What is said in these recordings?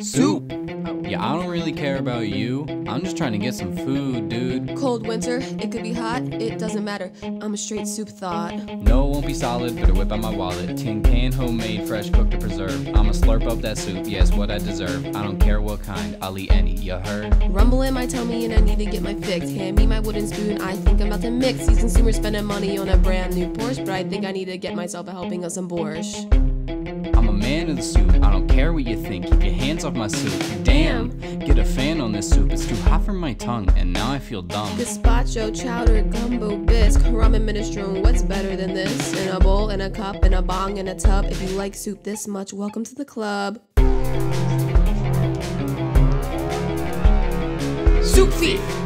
Soup! Yeah, I don't really care about you. I'm just trying to get some food, dude. Cold winter, it could be hot, it doesn't matter. I'm a straight soup thought. No, it won't be solid, better whip out my wallet. Tin can, homemade, fresh cooked or preserved. I'ma slurp up that soup, yes, what I deserve. I don't care what kind, I'll eat any, you heard? Rumble in my tummy and I need to get my fix. Hand me my wooden spoon, I think I'm about to mix. These consumers spending money on a brand new Porsche, but I think I need to get myself a helping of some borscht. I'm a man of the soup, I don't care what you think. Keep your hands off my soup. Damn! Get a fan on this soup, it's too hot for my tongue, and now I feel dumb. Gazpacho, chowder, gumbo, bisque, ramen, minestrone. What's better than this? In a bowl, in a cup, in a bong, in a tub. If you like soup this much, welcome to the club. Soup thief.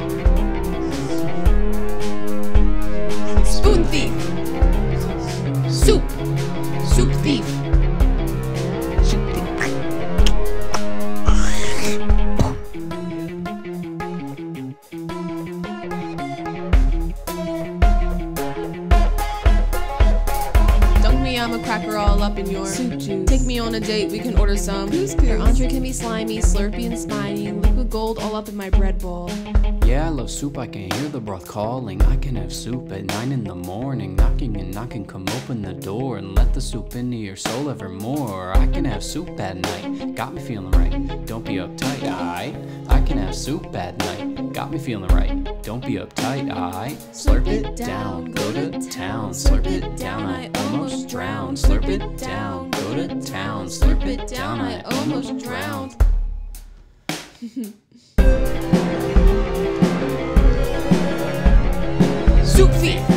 I'm a cracker all up in your soup juice. Take me on a date, we can order some. Your entree can be slimy, slurpy, and spiny. Liquid gold all up in my bread bowl. Yeah, I love soup, I can hear the broth calling. I can have soup at 9 in the morning. Knocking and knocking, come open the door and let the soup into your soul evermore. I can have soup at night, got me feeling right. Don't be uptight, alright? I can have soup at night, got me feeling right. Don't be uptight, I Slurp it down, go to town. Slurp it down, I almost drowned. Slurp it down, go to town. Slurp it down, I almost drowned. Soup thief.